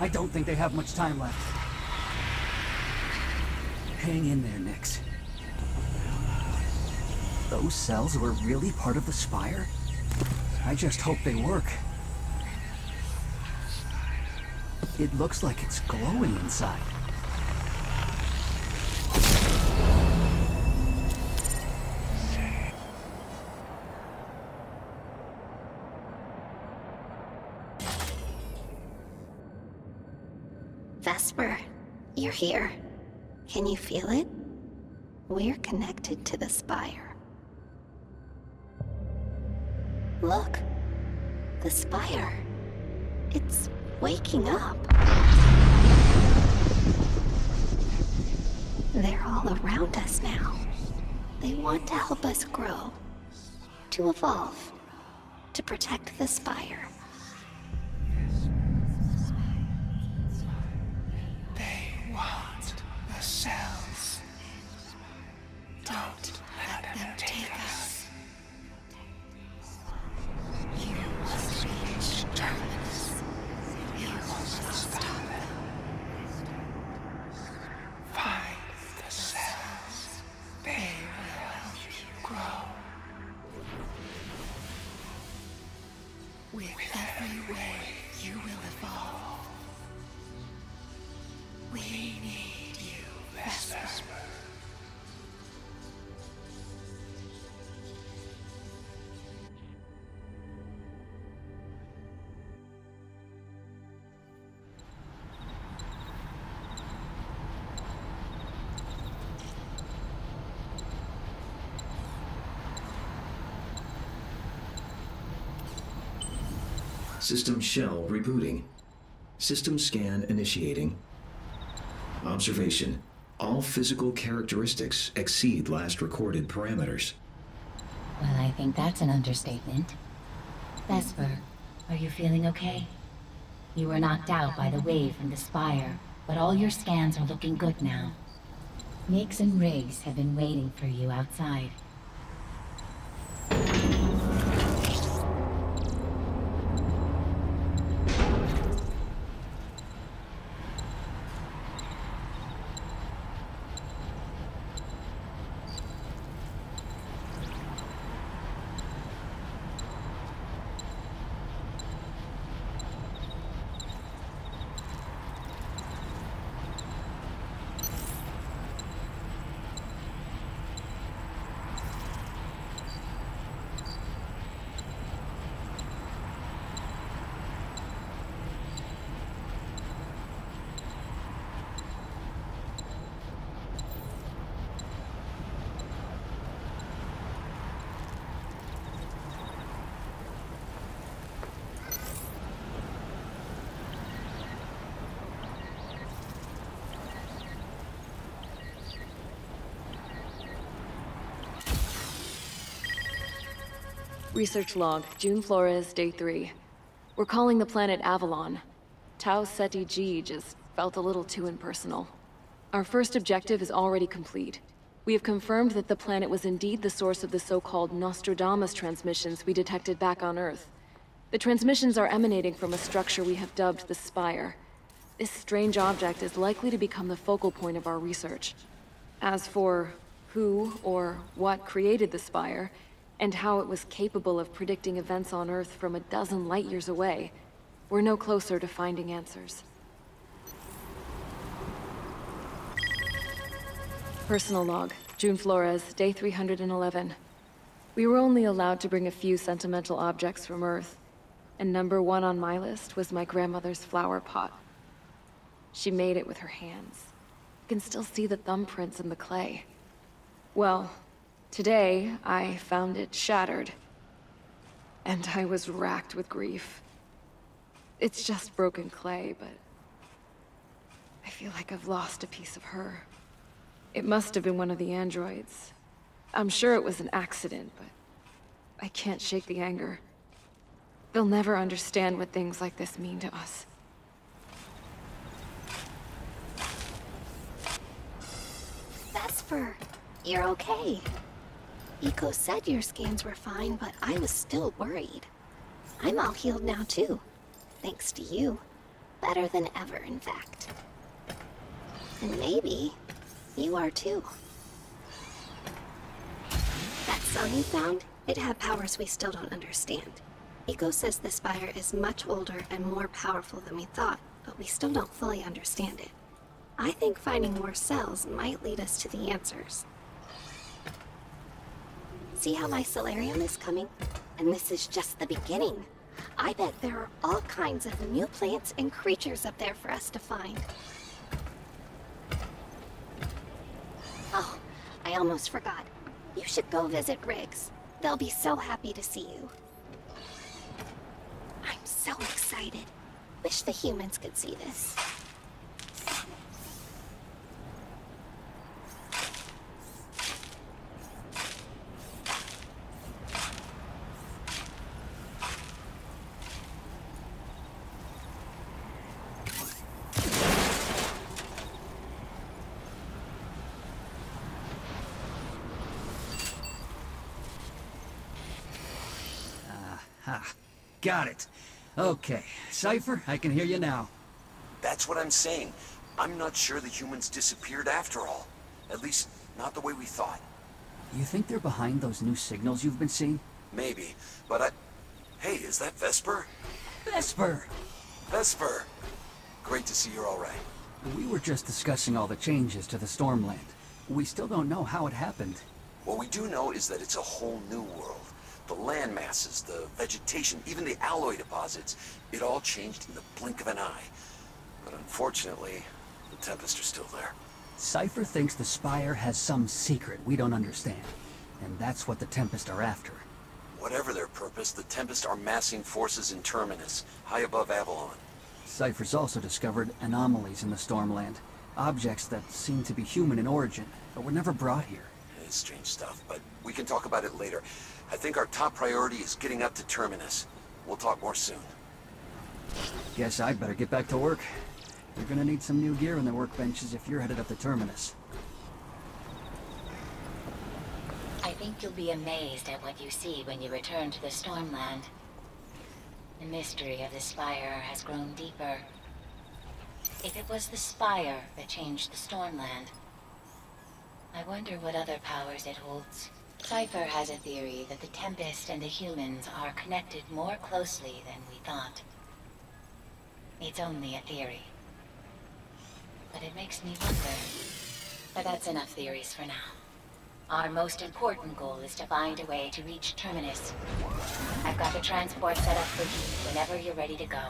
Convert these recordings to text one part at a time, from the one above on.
I don't think they have much time left. Hang in there, Nix. Those cells were really part of the spire? I just hope they work. It looks like it's glowing inside. Here. Can you feel it? We're connected to the spire. Look. The spire. It's waking up. They're all around us now. They want to help us grow. To evolve. To protect the spire. System shell rebooting. System scan initiating. Observation. All physical characteristics exceed last recorded parameters. Well, I think that's an understatement. Vesper, are you feeling okay? You were knocked out by the wave from the spire, but all your scans are looking good now. Nix and Riggs have been waiting for you outside. Research log, June Flores, day three. We're calling the planet Avalon. Tau Ceti G just felt a little too impersonal. Our first objective is already complete. We have confirmed that the planet was indeed the source of the so-called Nostradamus transmissions we detected back on Earth. The transmissions are emanating from a structure we have dubbed the Spire. This strange object is likely to become the focal point of our research. As for who or what created the Spire, and how it was capable of predicting events on Earth from a dozen light years away, we're no closer to finding answers. Personal log, June Flores, day 311. We were only allowed to bring a few sentimental objects from Earth, and number one on my list was my grandmother's flower pot. She made it with her hands. You can still see the thumbprints in the clay. Well, today I found it shattered. And I was racked with grief. It's just broken clay, but I feel like I've lost a piece of her. It must have been one of the androids. I'm sure it was an accident, but I can't shake the anger. They'll never understand what things like this mean to us. Vesper, you're okay. Eco said your scans were fine, but I was still worried. I'm all healed now too, thanks to you. Better than ever, in fact. And maybe you are too. That song you found, it had powers we still don't understand. Ego says the Spire is much older and more powerful than we thought, but we still don't fully understand it. I think finding more cells might lead us to the answers. See how my solarium is coming? And this is just the beginning. I bet there are all kinds of new plants and creatures up there for us to find. Oh, I almost forgot. You should go visit Riggs. They'll be so happy to see you. I'm so excited. Wish the humans could see this. Got it. Okay. Cypher, I can hear you now. That's what I'm saying. I'm not sure the humans disappeared after all. At least, not the way we thought. You think they're behind those new signals you've been seeing? Maybe, but I... Hey, is that Vesper? Vesper! Vesper! Great to see you're alright. We were just discussing all the changes to the Stormland. We still don't know how it happened. What we do know is that it's a whole new world. The land masses, the vegetation, even the alloy deposits, it all changed in the blink of an eye. But unfortunately, the Tempest are still there. Cypher thinks the Spire has some secret we don't understand. And that's what the Tempest are after. Whatever their purpose, the Tempest are massing forces in Terminus, high above Avalon. Cypher's also discovered anomalies in the Stormland. Objects that seem to be human in origin, but were never brought here. It's strange stuff, but we can talk about it later. I think our top priority is getting up to Terminus. We'll talk more soon. Guess I'd better get back to work. You're gonna need some new gear in the workbenches if you're headed up to Terminus. I think you'll be amazed at what you see when you return to the Stormland. The mystery of the Spire has grown deeper. If it was the Spire that changed the Stormland, I wonder what other powers it holds. Cypher has a theory that the Tempest and the humans are connected more closely than we thought. It's only a theory. But it makes me wonder. But that's enough theories for now. Our most important goal is to find a way to reach Terminus. I've got the transport set up for you whenever you're ready to go.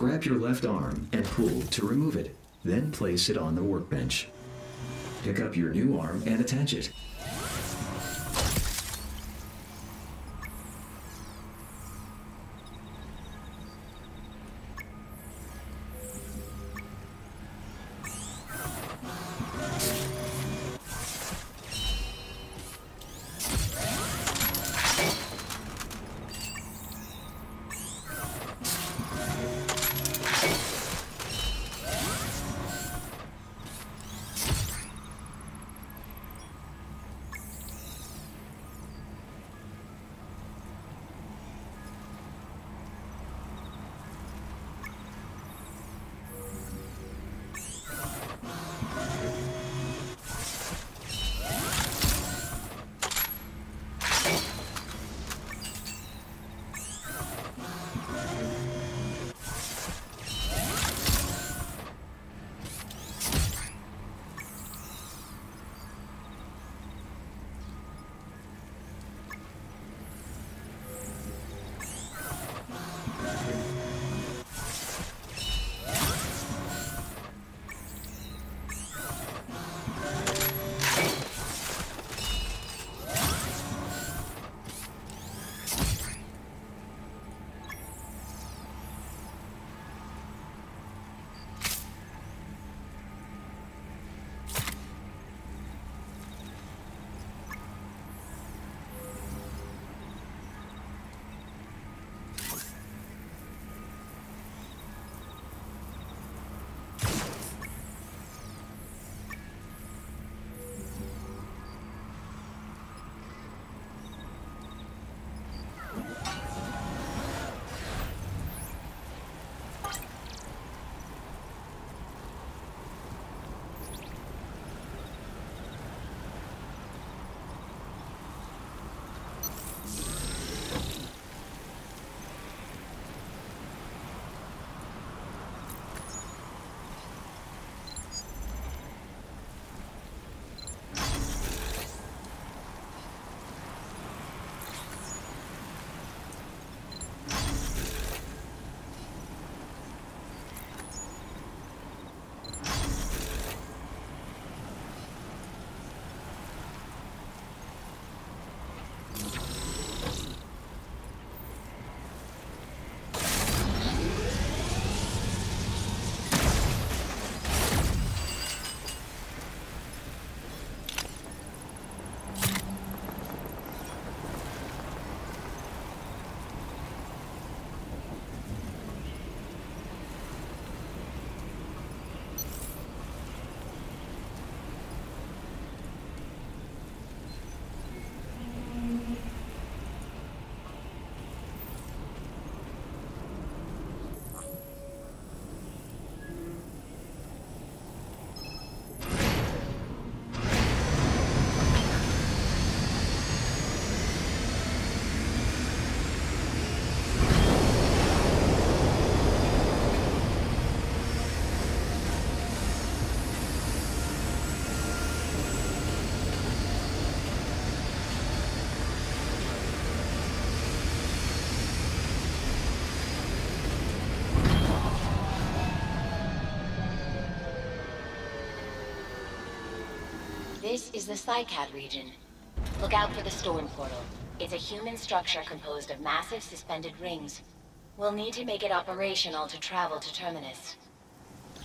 Grab your left arm and pull to remove it. Then place it on the workbench. Pick up your new arm and attach it. This is the Cycad region. Look out for the storm portal. It's a human structure composed of massive suspended rings. We'll need to make it operational to travel to Terminus.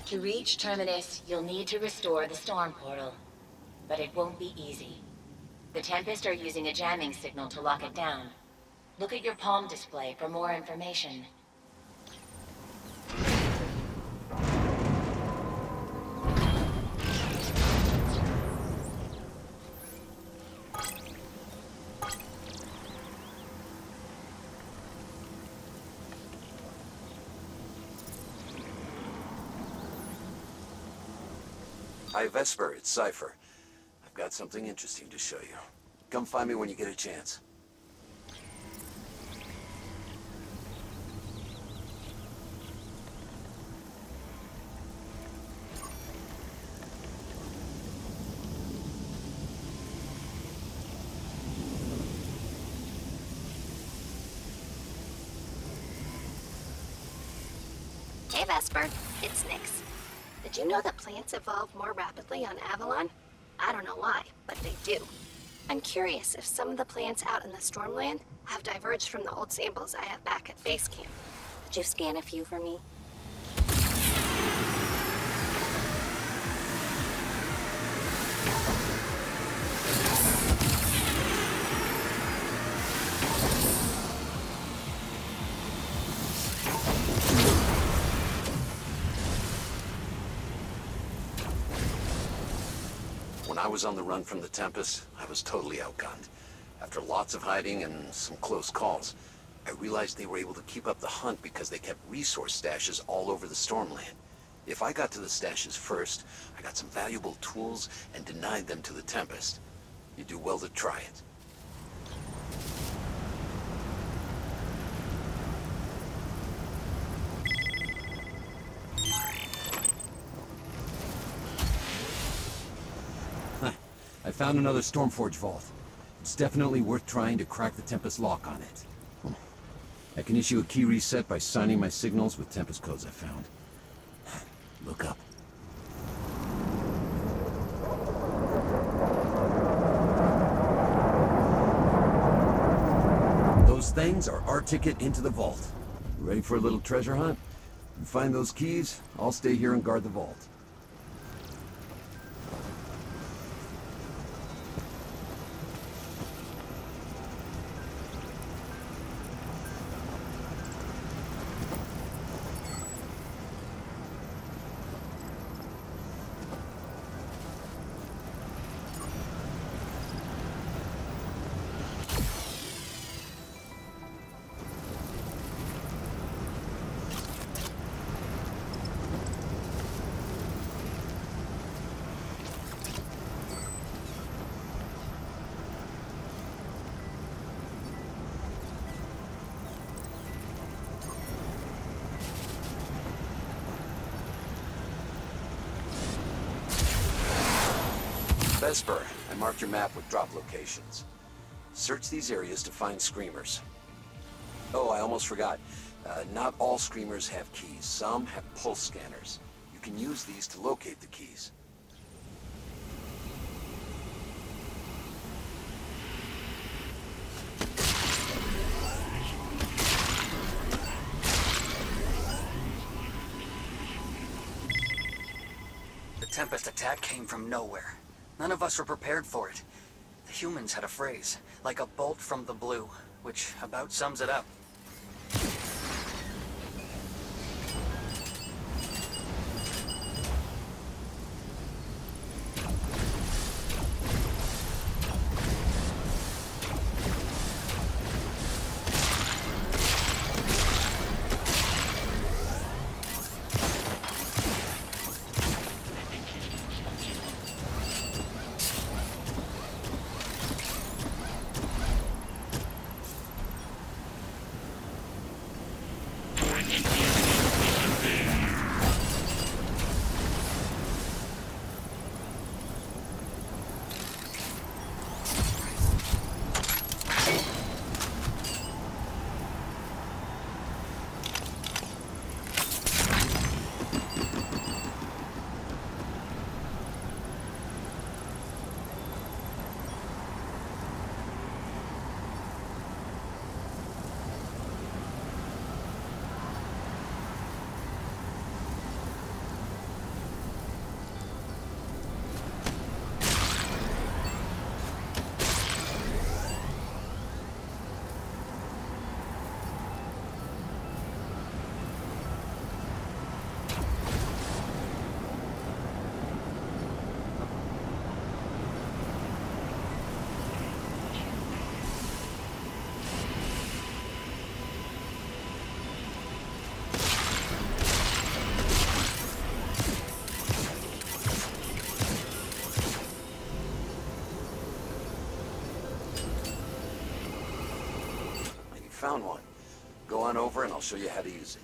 To reach Terminus, you'll need to restore the storm portal. But it won't be easy. The Tempest are using a jamming signal to lock it down. Look at your palm display for more information. Vesper. It's Cypher. I've got something interesting to show you. Come find me when you get a chance. Hey, Vesper. Did you know that plants evolve more rapidly on Avalon? I don't know why, but they do. I'm curious if some of the plants out in the Stormland have diverged from the old samples I have back at base camp. Would you scan a few for me? Was on the run from the Tempest, I was totally outgunned. After lots of hiding and some close calls, I realized they were able to keep up the hunt because they kept resource stashes all over the Stormland. If I got to the stashes first, I got some valuable tools and denied them to the Tempest. You do well to try it. Found another Stormforge vault. It's definitely worth trying to crack the Tempest lock on it. I can issue a key reset by signing my signals with Tempest codes I found. Look up. Those things are our ticket into the vault. Ready for a little treasure hunt? You find those keys, I'll stay here and guard the vault. your map with drop locations. Search these areas to find screamers. Oh, I almost forgot. Uh, not all screamers have keys. Some have pulse scanners. You can use these to locate the keys. The Tempest attack came from nowhere. None of us were prepared for it. The humans had a phrase, like a bolt from the blue, which about sums it up. Found one. Go on over and I'll show you how to use it.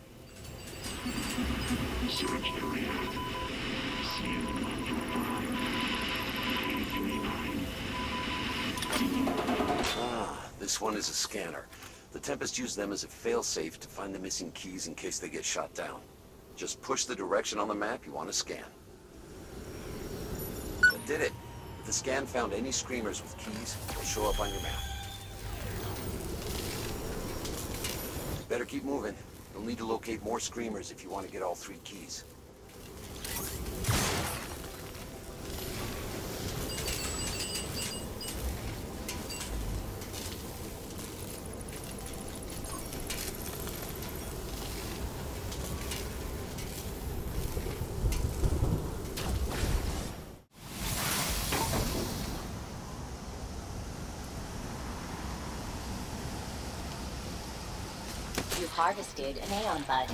Ah, this one is a scanner. The Tempest used them as a failsafe to find the missing keys in case they get shot down. Just push the direction on the map you want to scan. That did it. If the scan found any screamers with keys, they'll show up on your map. Better keep moving. You'll need to locate more screamers if you want to get all three keys. You've harvested an Aeon Bud.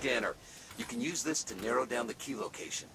Scanner. You can use this to narrow down the key location.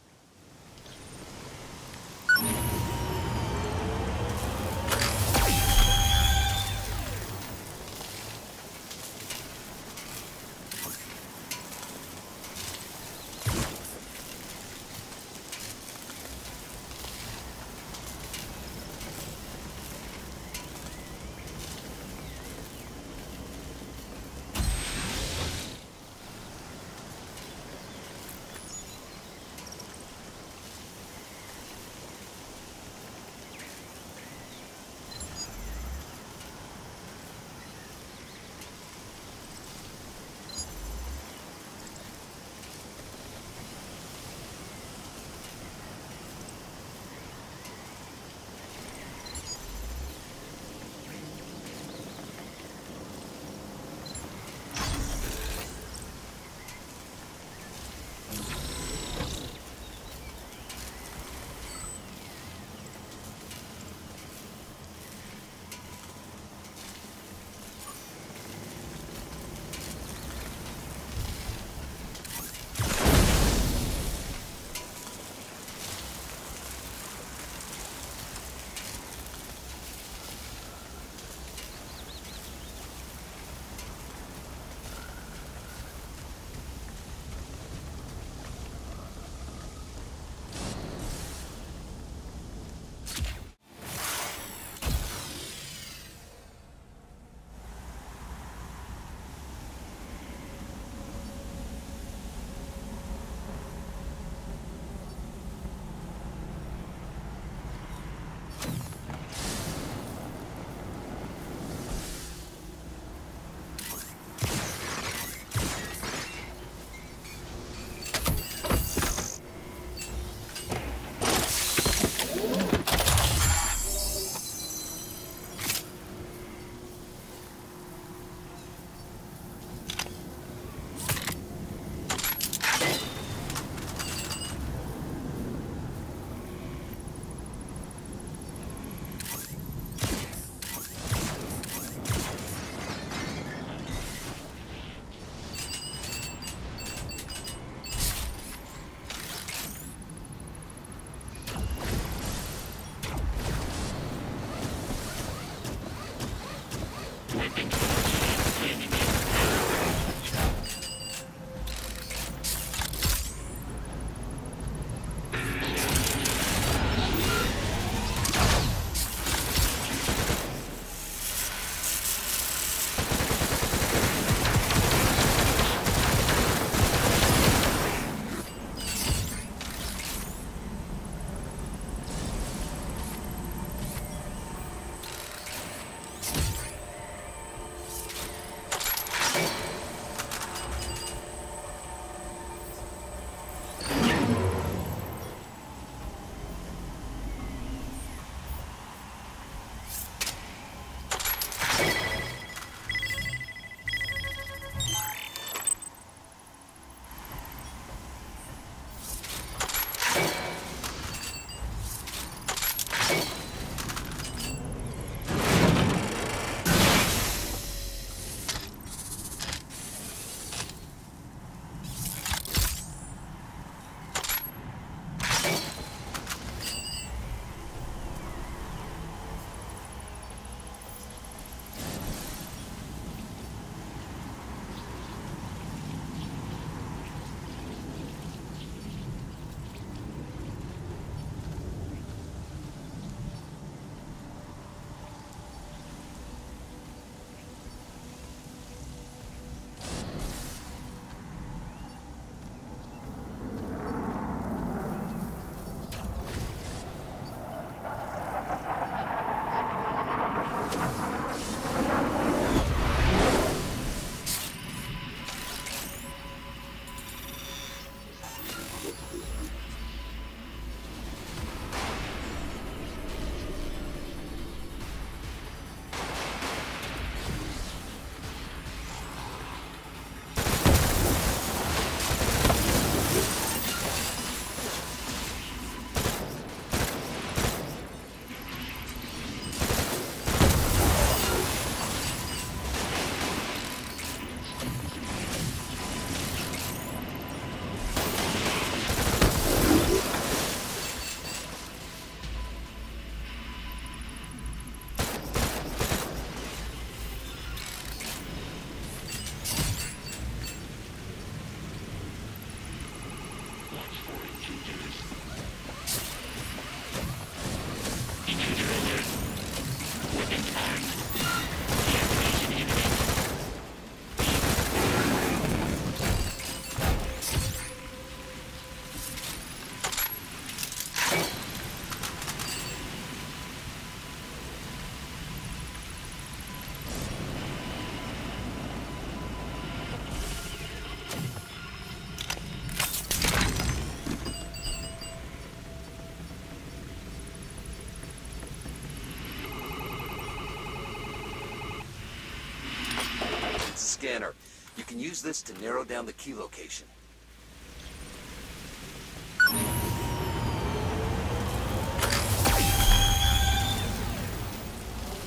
Scanner. You can use this to narrow down the key location.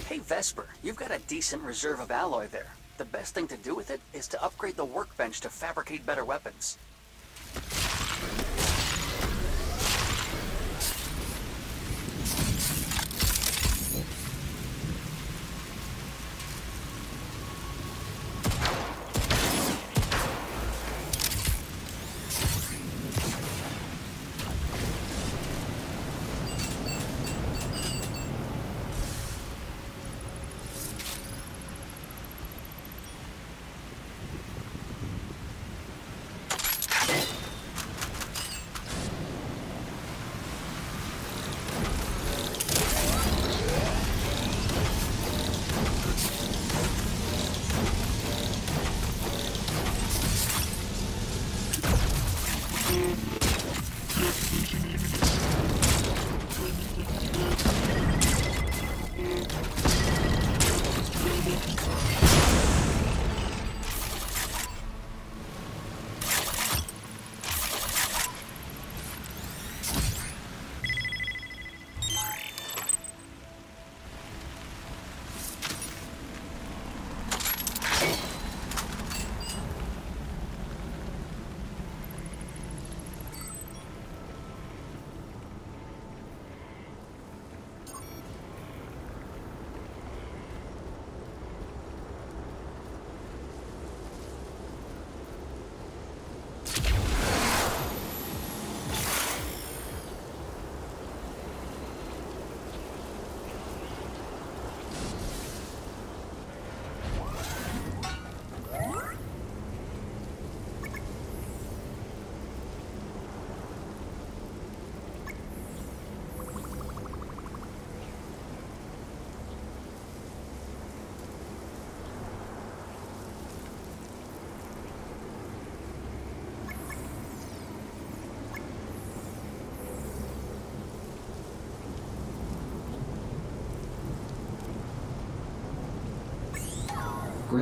Hey, Vesper, you've got a decent reserve of alloy there. The best thing to do with it is to upgrade the workbench to fabricate better weapons.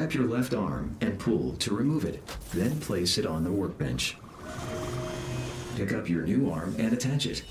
Grab your left arm and pull to remove it, then place it on the workbench. Pick up your new arm and attach it.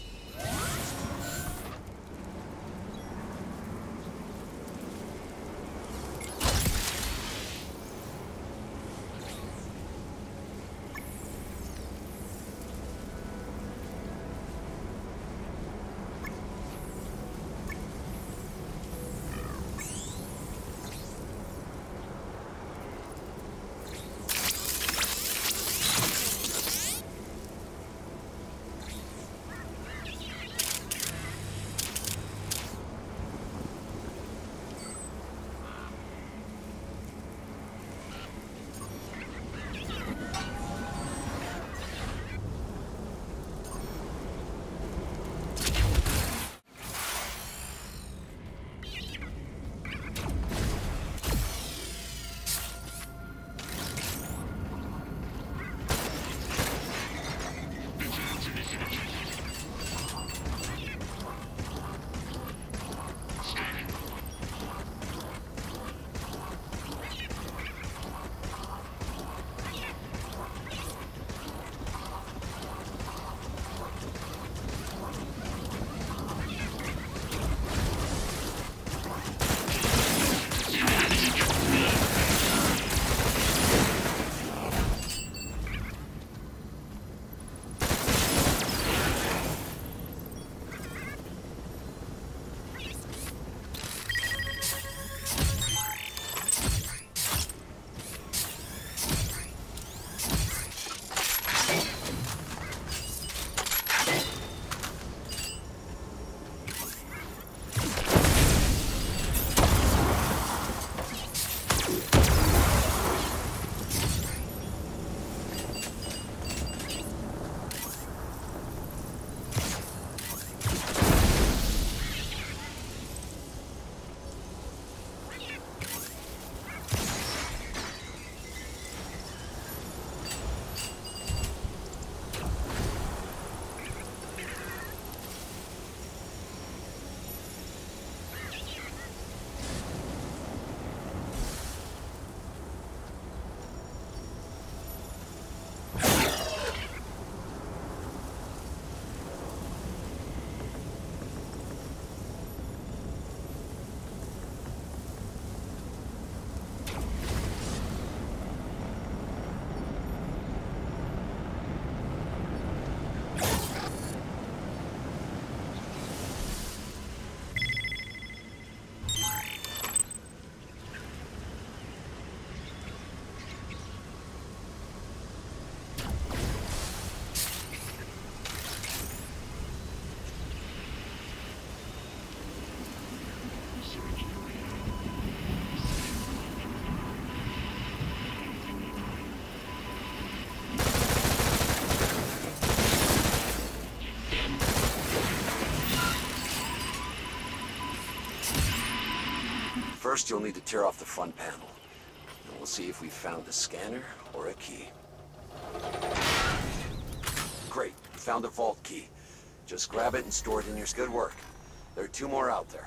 First, you'll need to tear off the front panel. And we'll see if we found a scanner or a key. Great, found a vault key. Just grab it and store it in your... Good work. There are two more out there.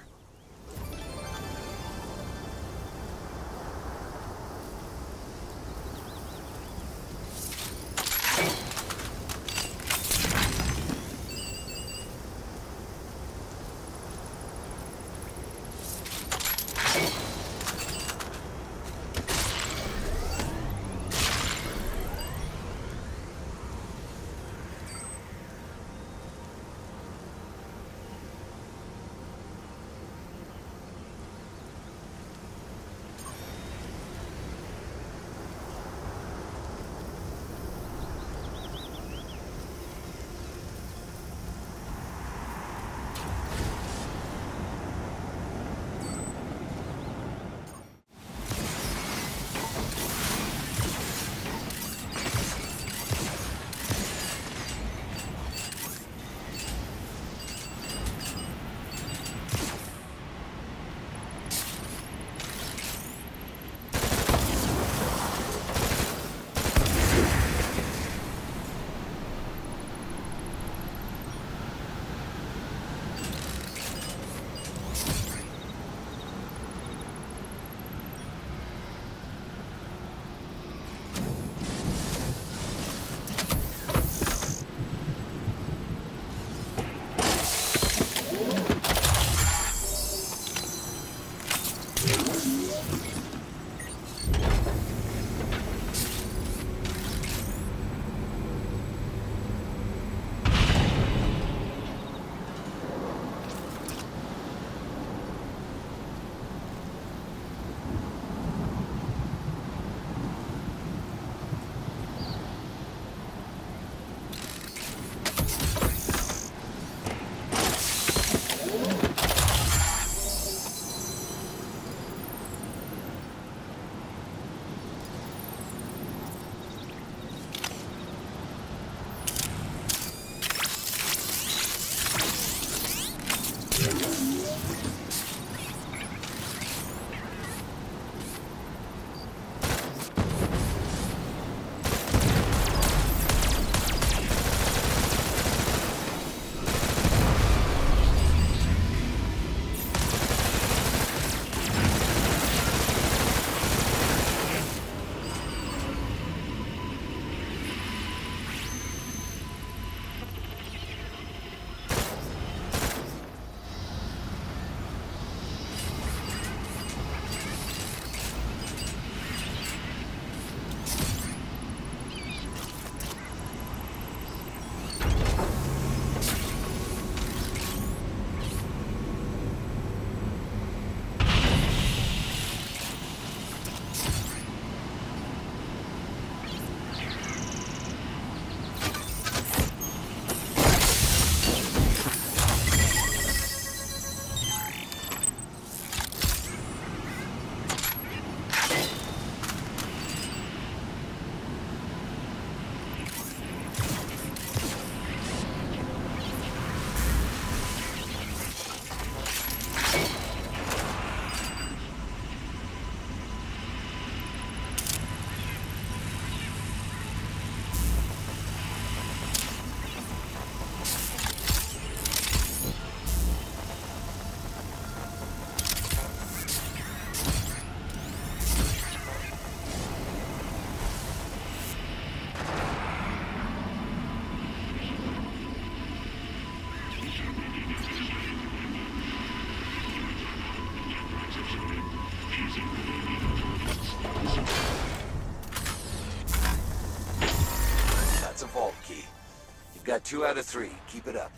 Two out of three. Keep it up.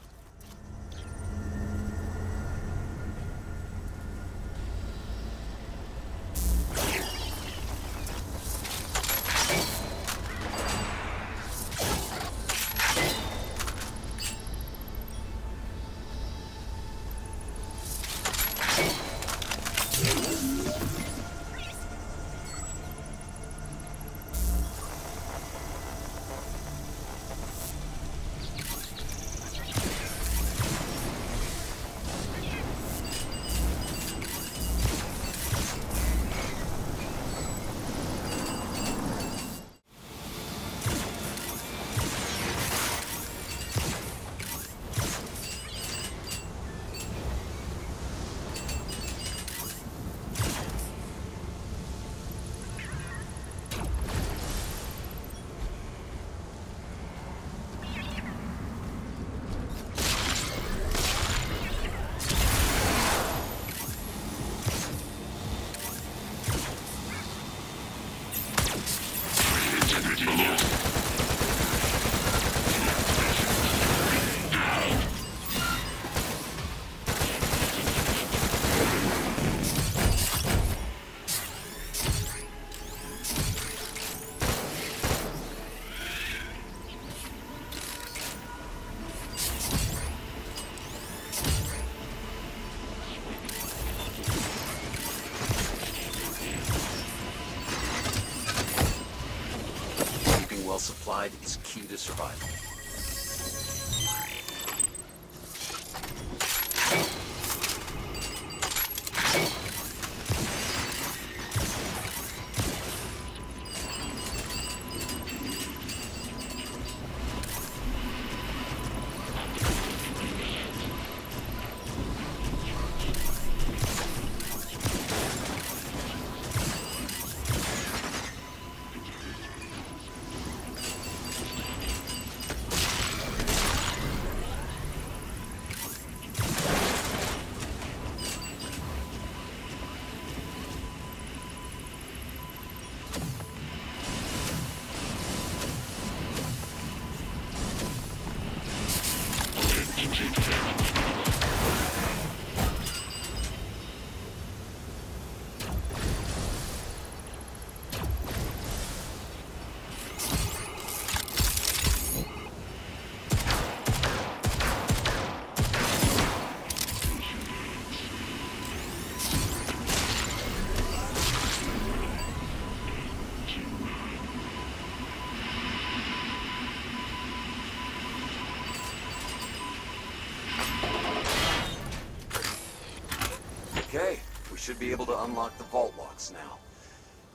Should be able to unlock the vault locks now.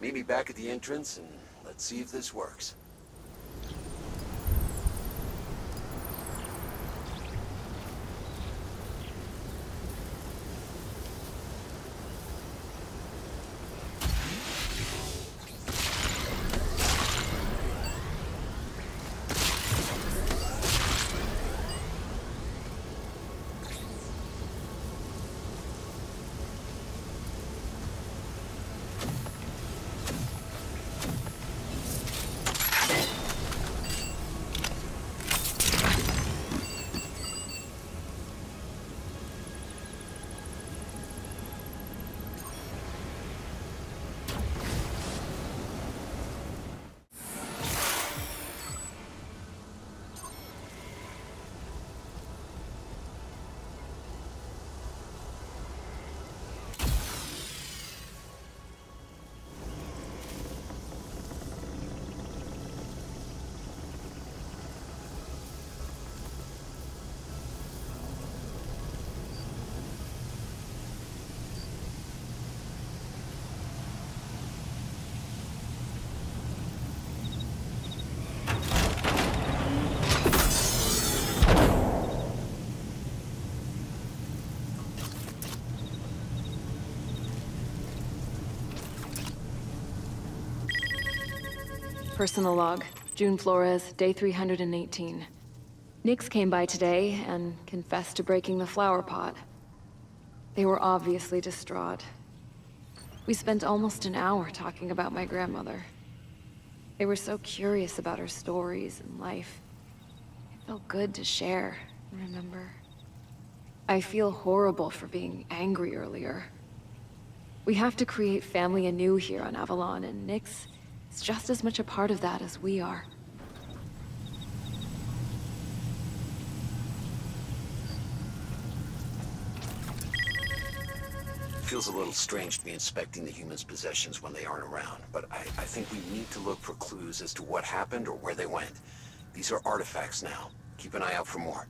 Meet me back at the entrance and let's see if this works. Personal log. June Flores, day 318. Nix came by today and confessed to breaking the flower pot. They were obviously distraught. We spent almost an hour talking about my grandmother. They were so curious about her stories and life. It felt good to share, remember? I feel horrible for being angry earlier. We have to create family anew here on Avalon, and Nix is just as much a part of that as we are. Feels a little strange to be inspecting the humans' possessions when they aren't around, but I, I think we need to look for clues as to what happened or where they went. These are artifacts now. Keep an eye out for more.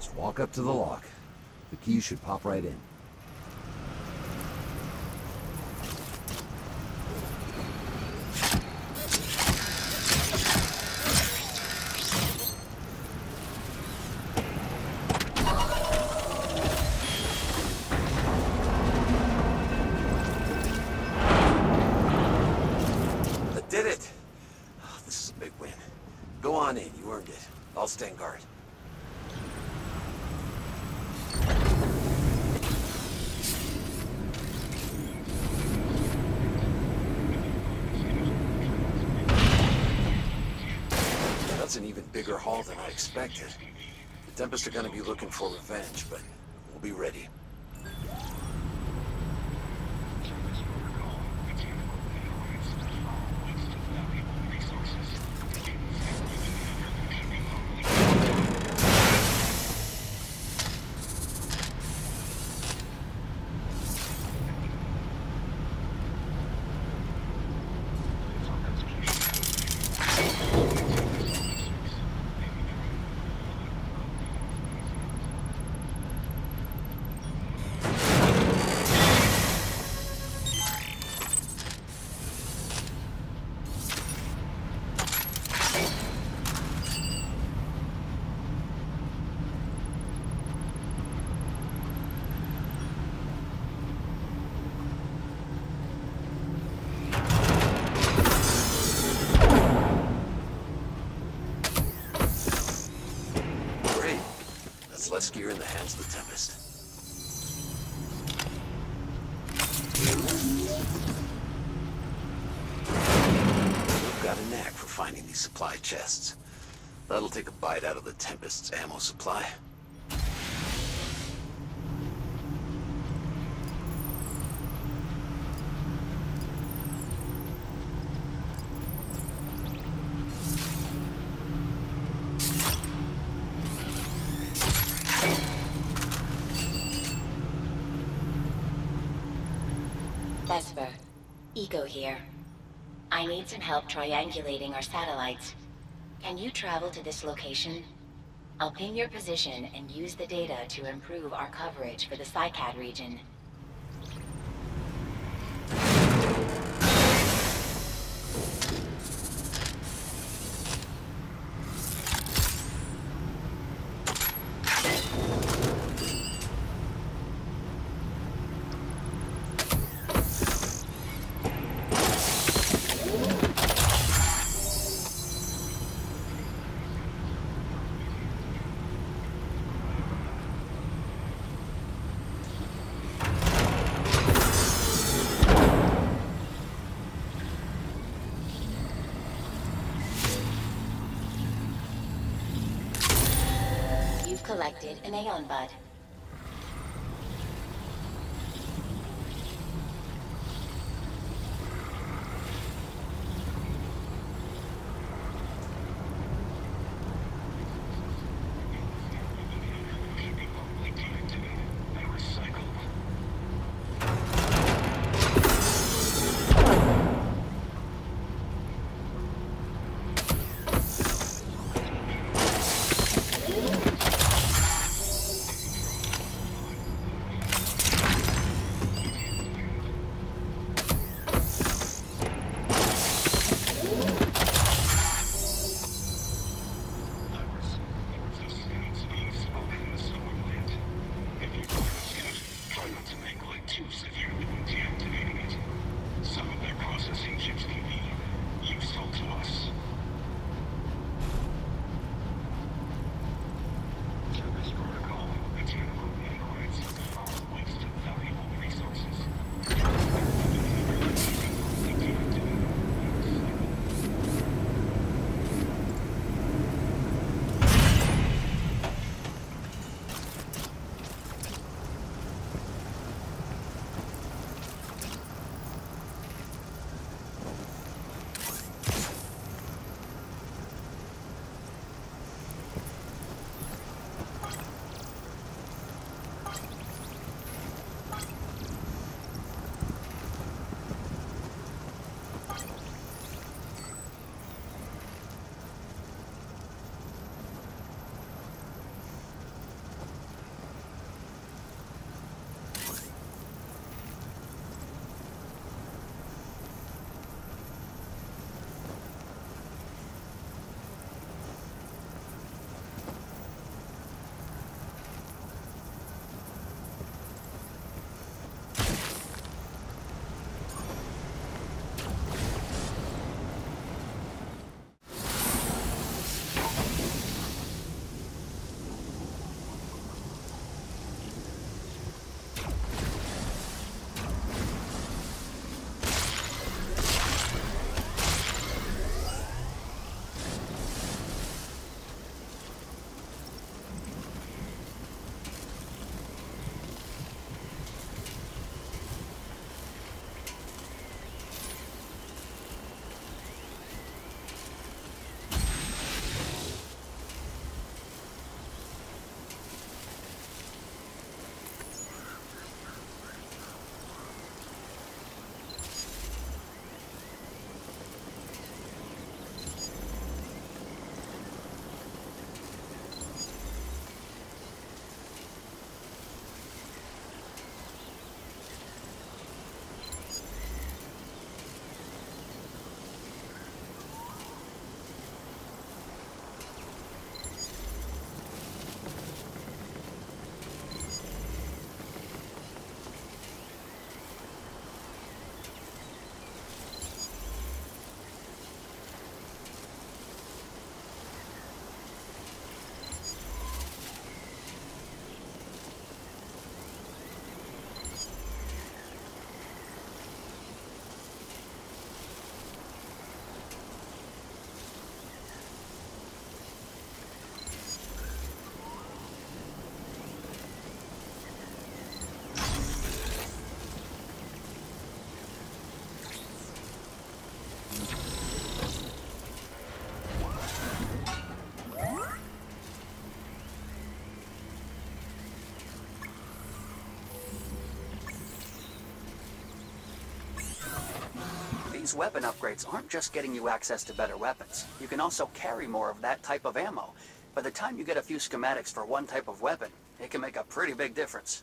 Just walk up to the lock. The key should pop right in. Bigger haul than I expected. The Tempest are gonna be looking for revenge, but we'll be ready. Gear in the hands of the Tempest. We've got a knack for finding these supply chests. That'll take a bite out of the Tempest's ammo supply. Some help triangulating our satellites. Can you travel to this location? I'll ping your position and use the data to improve our coverage for the Cycad region. You've an Aeon Bud. These weapon upgrades aren't just getting you access to better weapons. You can also carry more of that type of ammo. By the time you get a few schematics for one type of weapon, it can make a pretty big difference.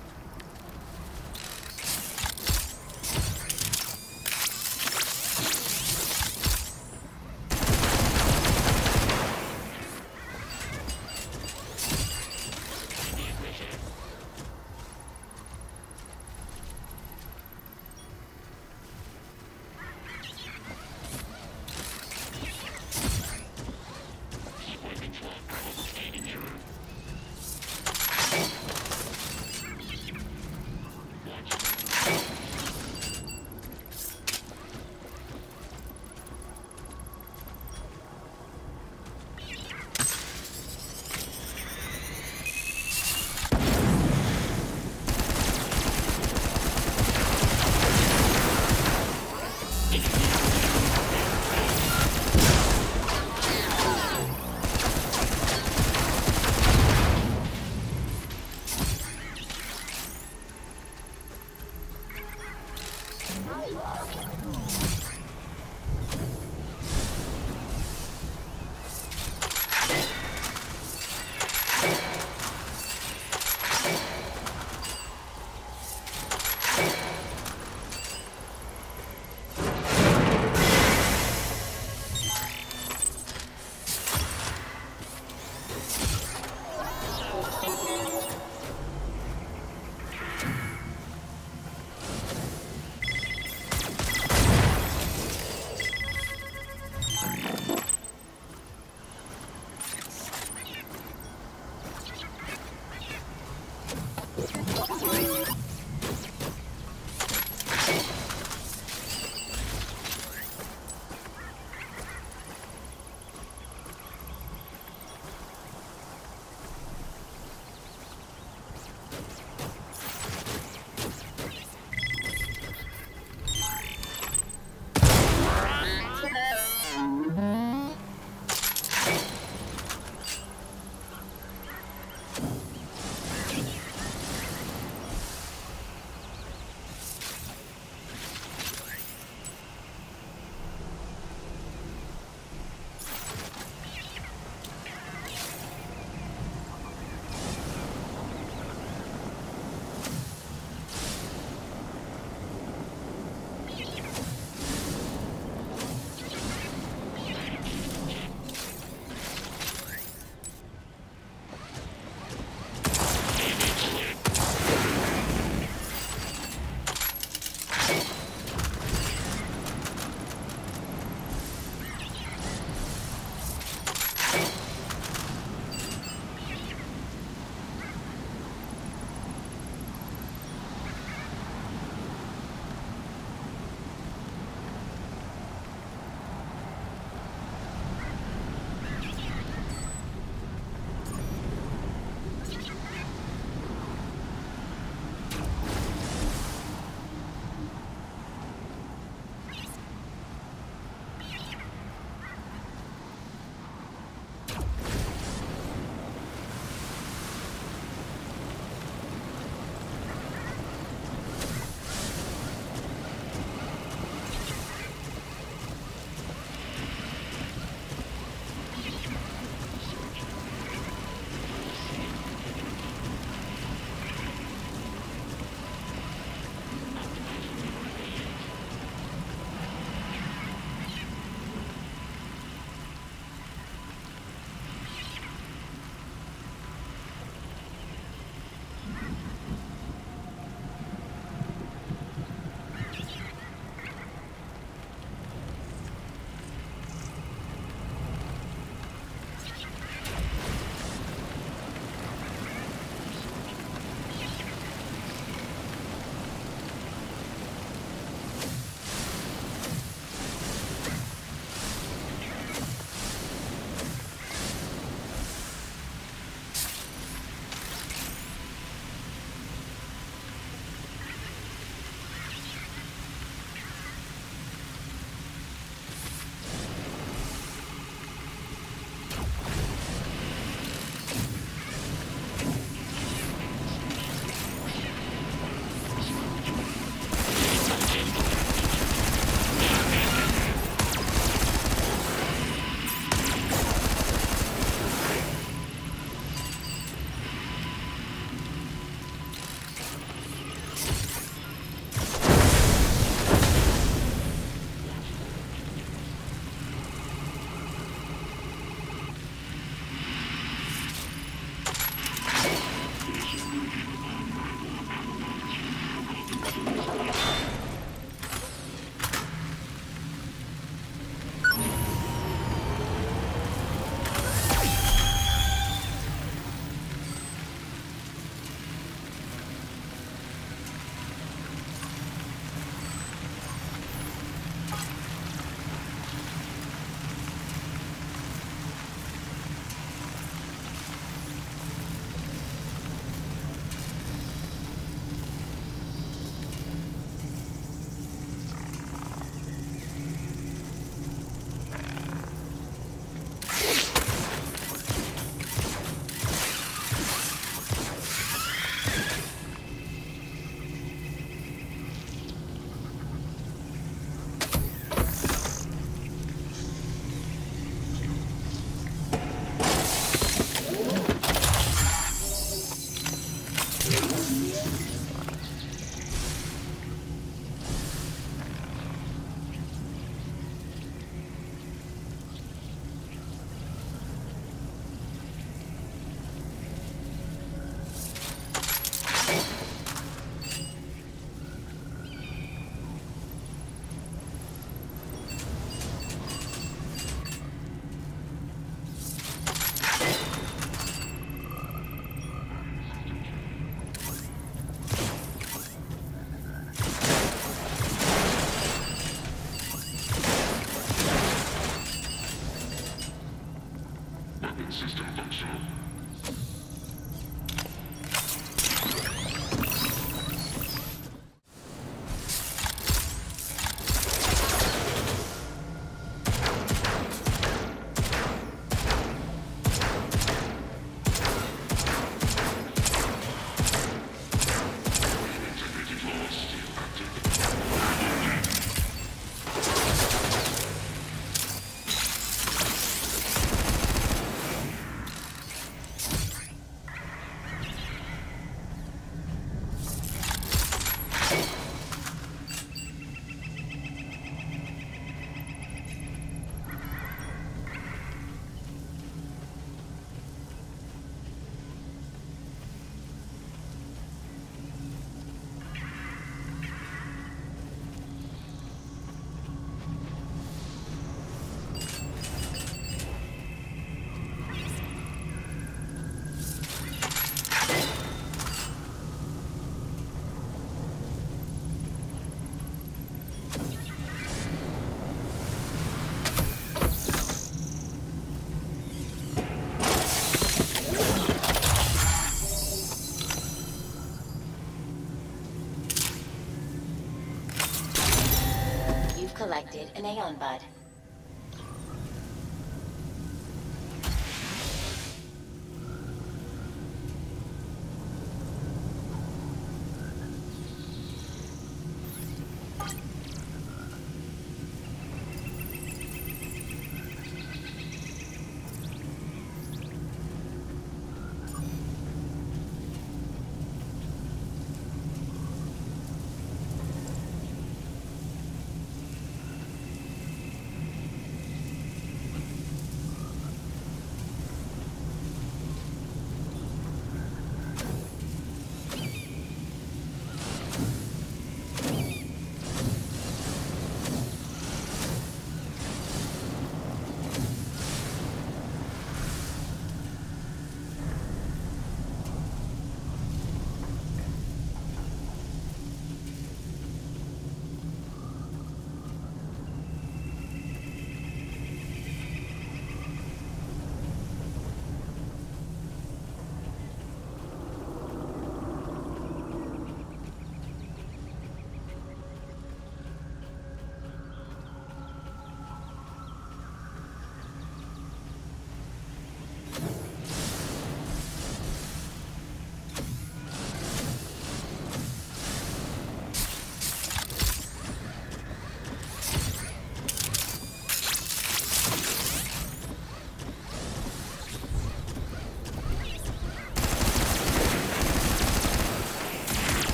collected an Aeon Bud.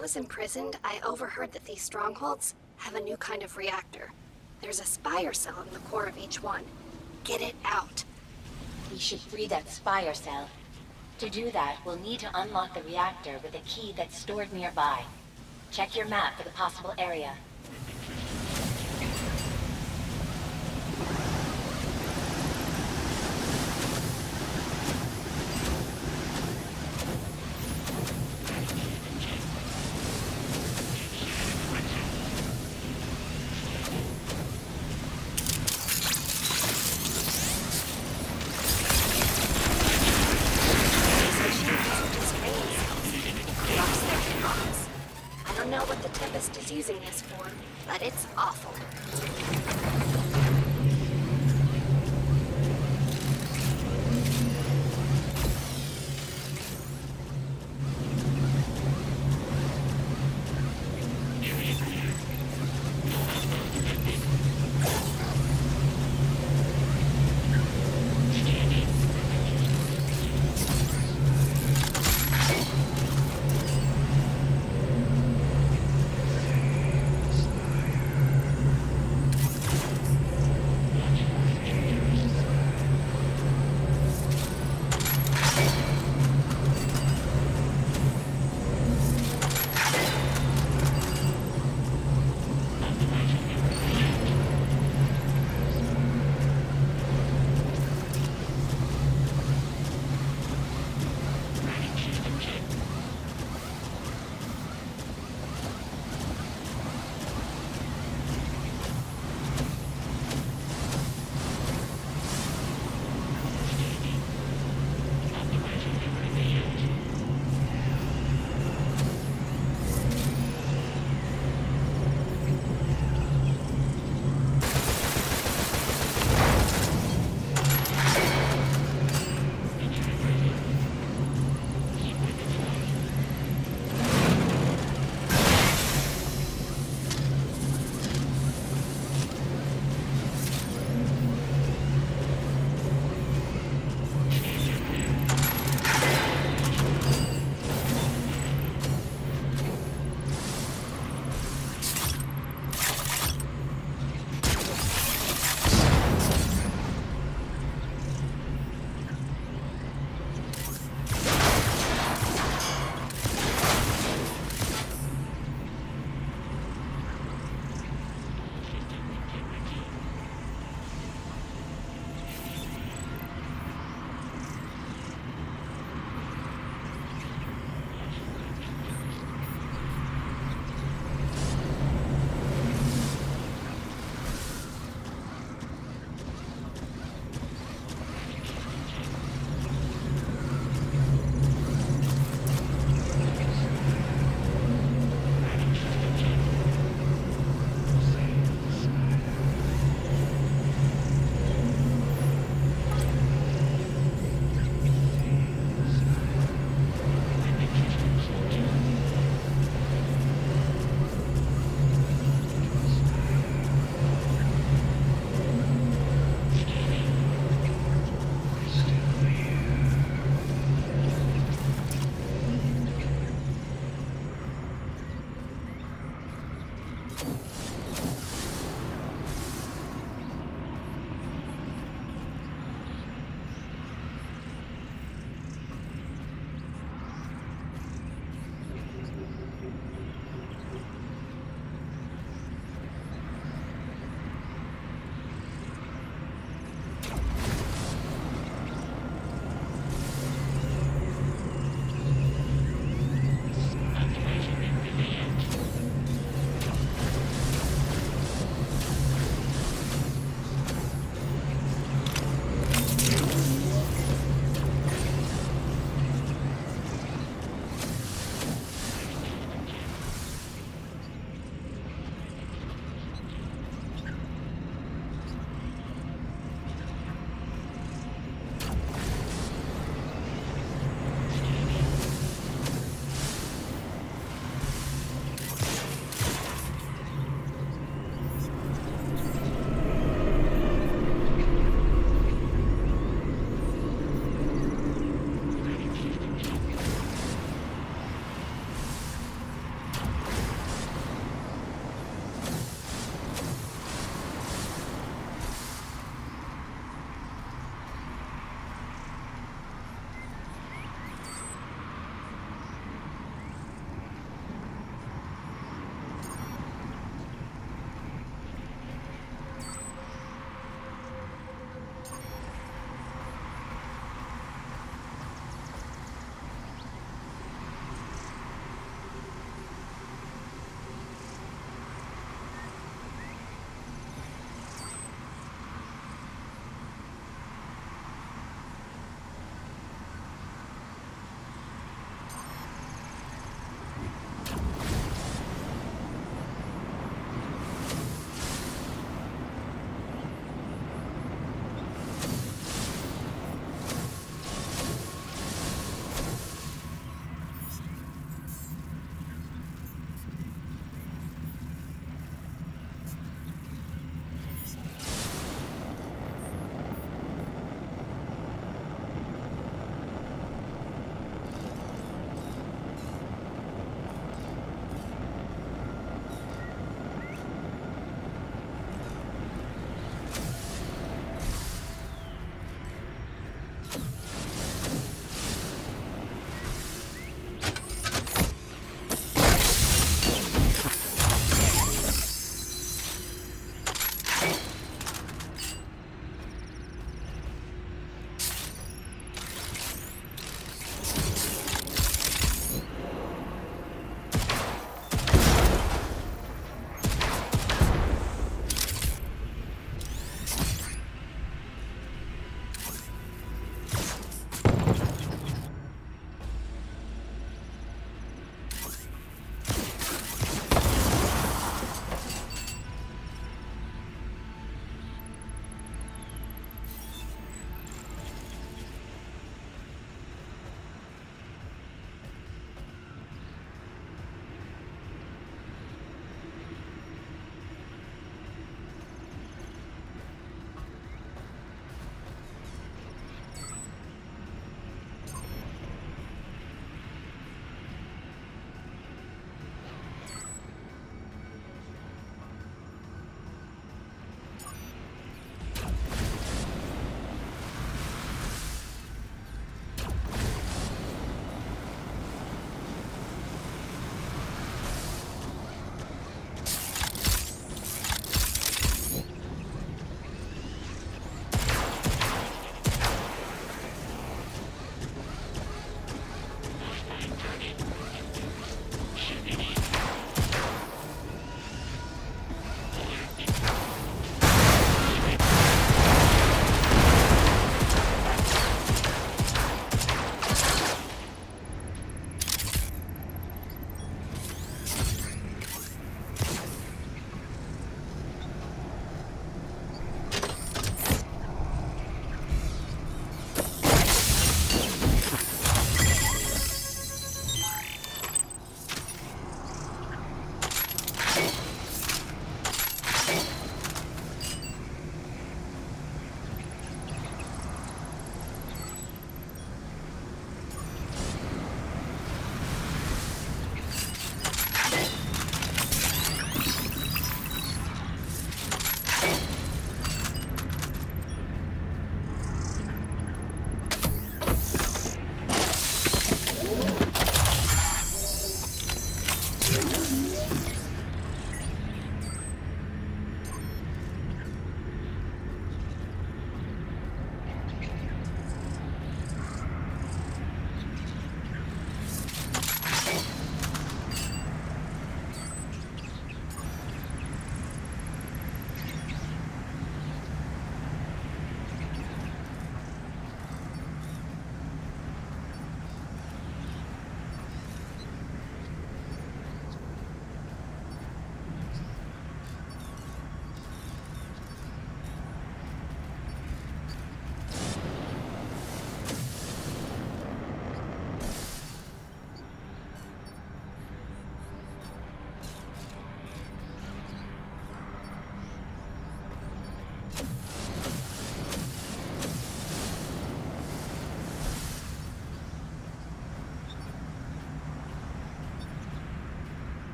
I was imprisoned, I overheard that these strongholds have a new kind of reactor. There's a spire cell in the core of each one. Get it out. We should free that spire cell. To do that, we'll need to unlock the reactor with a key that's stored nearby. Check your map for the possible area.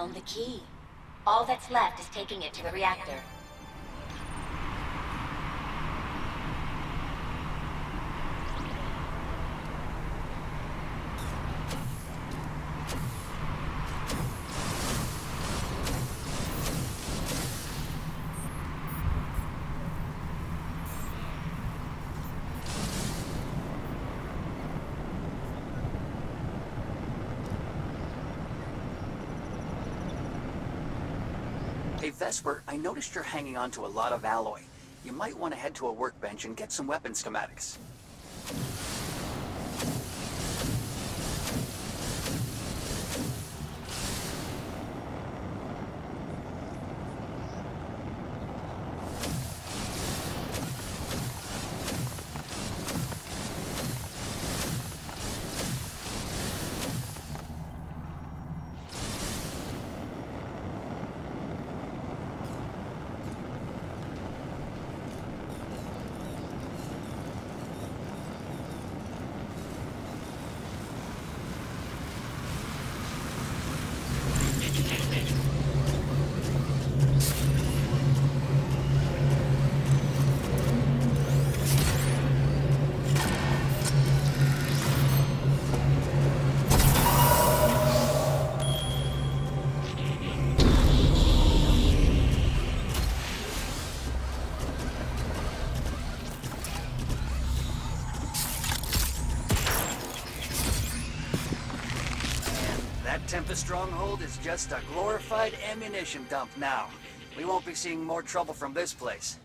Found the key. All that's left is taking it to the reactor. Hey, Vesper, I noticed you're hanging on to a lot of alloy. You might want to head to a workbench and get some weapon schematics. Stronghold is just a glorified ammunition dump now. We won't be seeing more trouble from this place.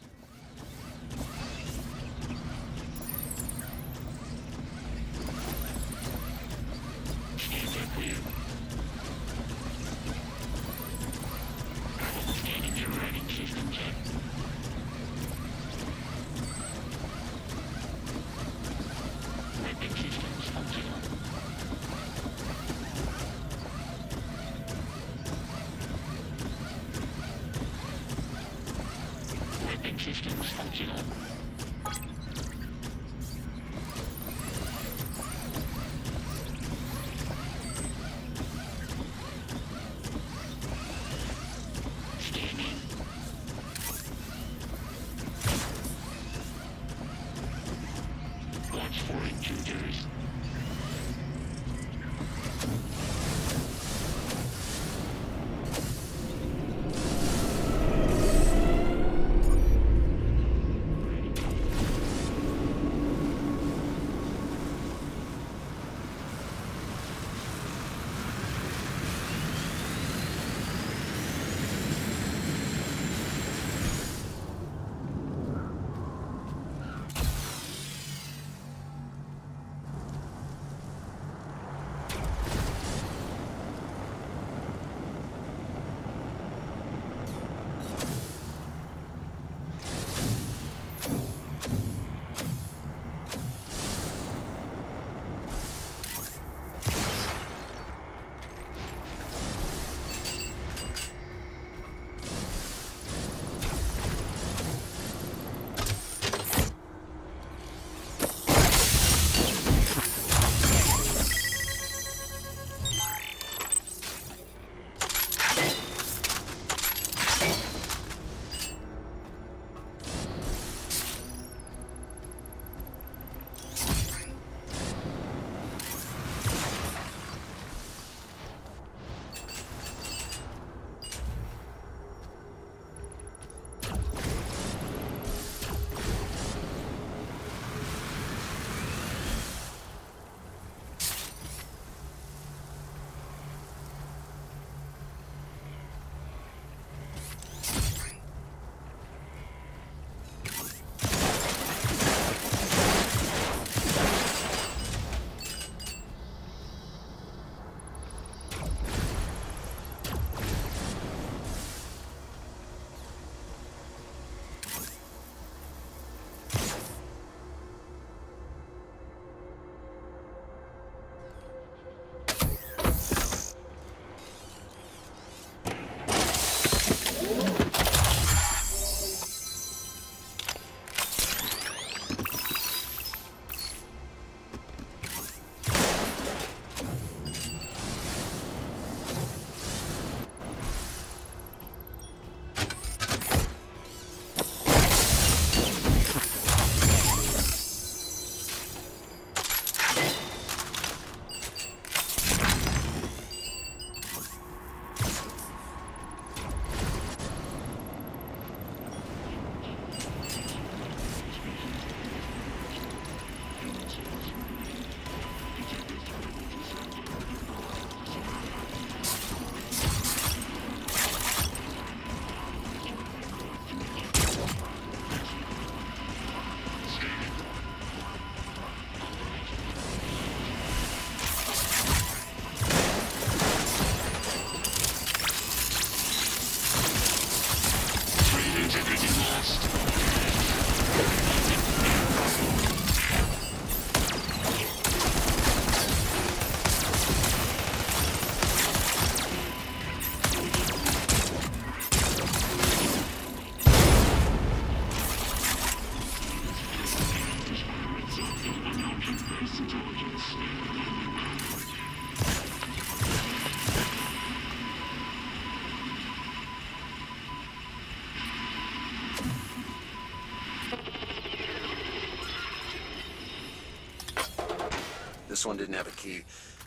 One didn't have a key,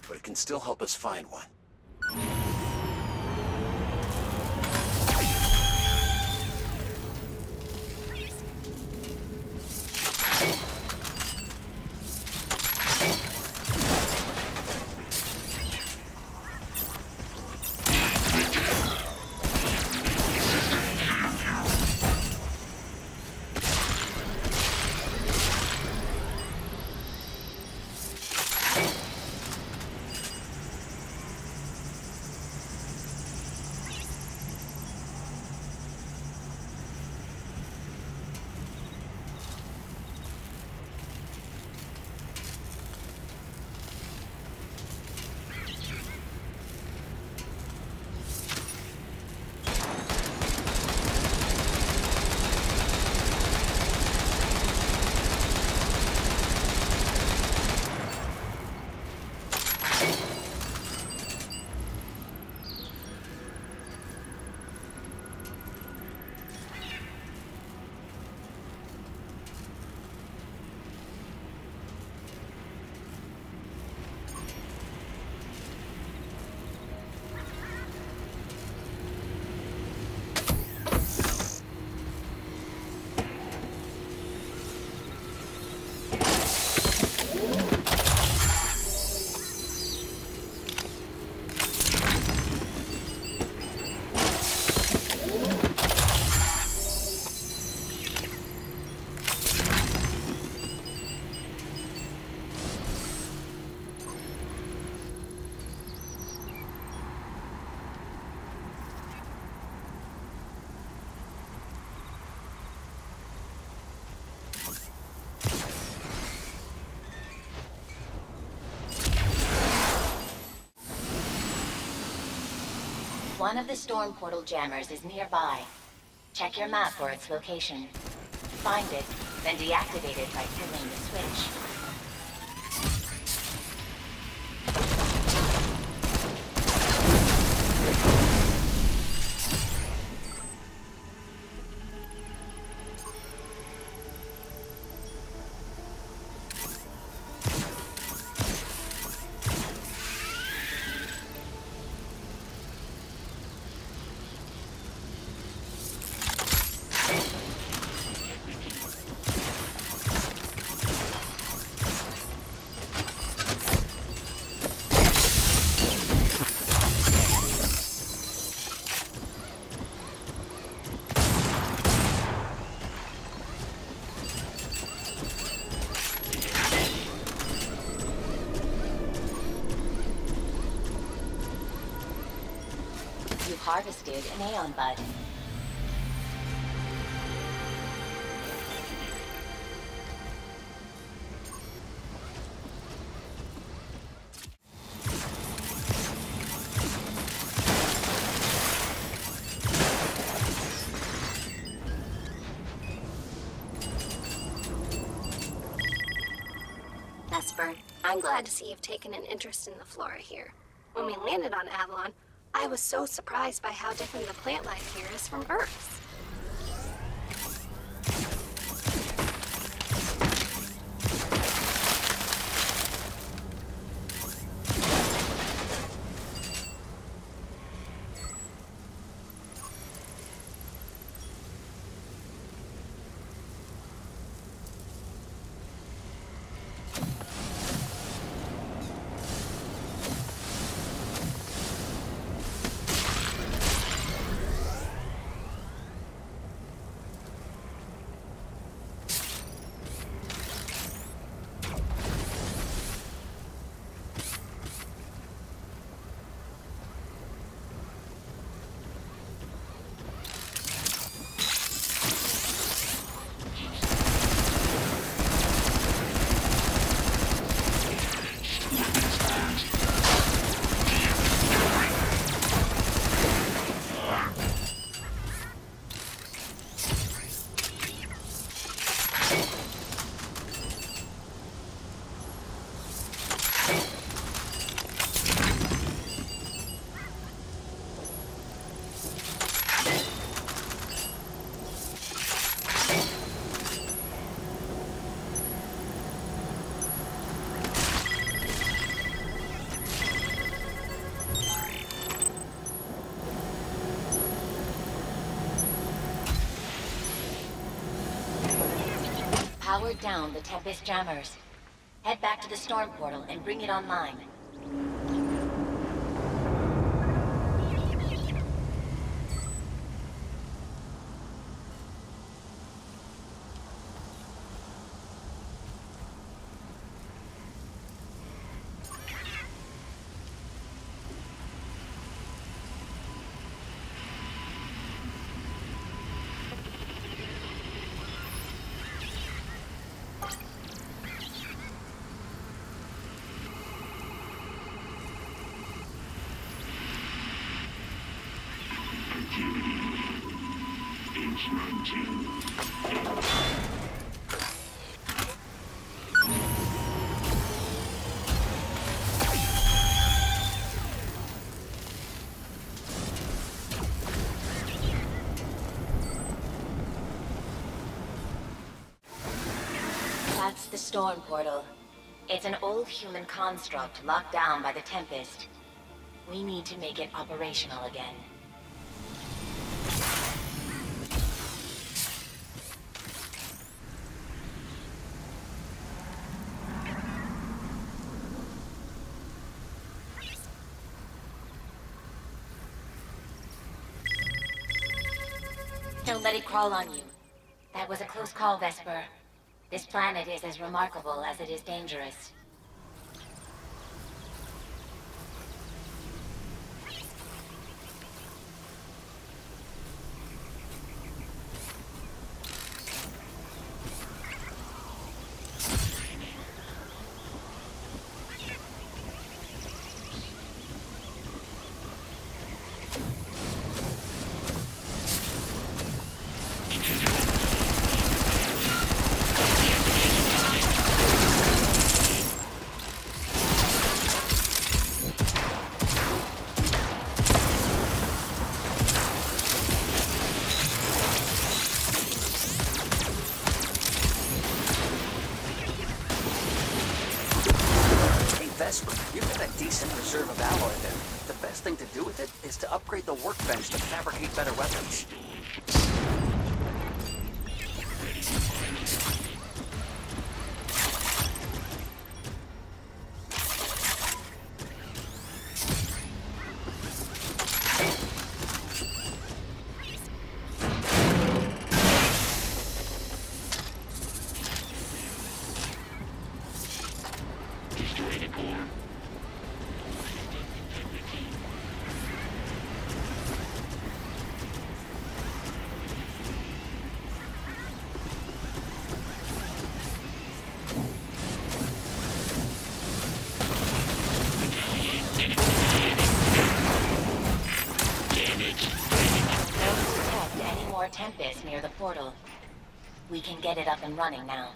but it can still help us find one. One of the storm portal jammers is nearby. Check your map for its location. Find it, then deactivate it by pulling the switch. Harvested an Aeon Bud. Vesper, I'm glad to see you've taken an interest in the flora here. When we landed on Avalon, was so surprised by how different the plant life here is from Earth's. Powered down the Tempest jammers. Head back to the storm portal and bring it online. Storm portal. It's an old human construct locked down by the Tempest. We need to make it operational again. Don't let it crawl on you. That was a close call, Vesper. This planet is as remarkable as it is dangerous. Portal. We can get it up and running now.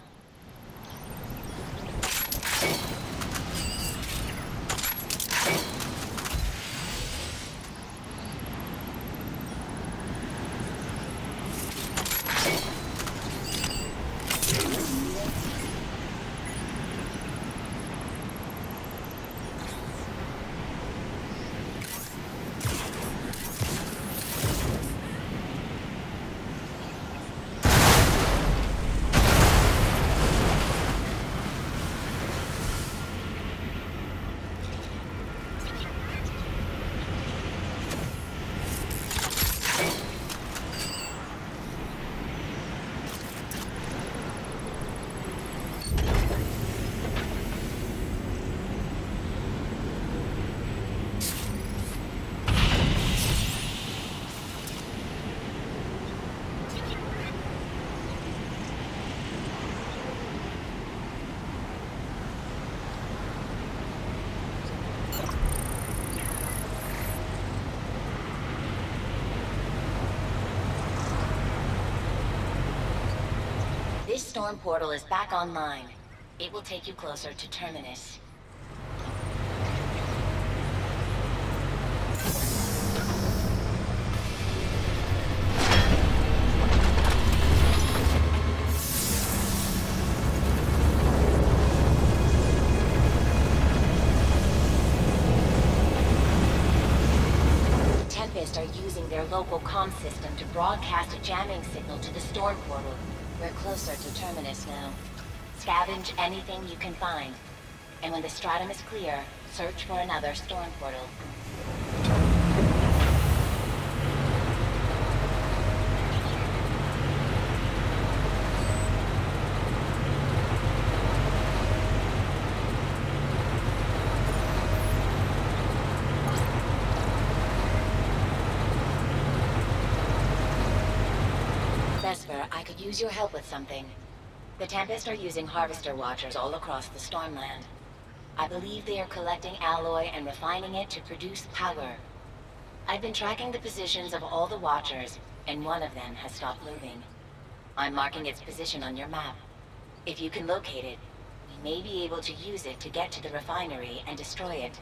This storm portal is back online. It will take you closer to Terminus. Tempest are using their local comm system to broadcast a jamming signal to the storm portal, We're closer to Terminus now. Scavenge anything you can find. And when the stratum is clear, search for another storm portal. Vesper, I could use your help with something. The Tempest are using Harvester Watchers all across the Stormland. I believe they are collecting alloy and refining it to produce power. I've been tracking the positions of all the Watchers, and one of them has stopped moving. I'm marking its position on your map. If you can locate it, we may be able to use it to get to the refinery and destroy it.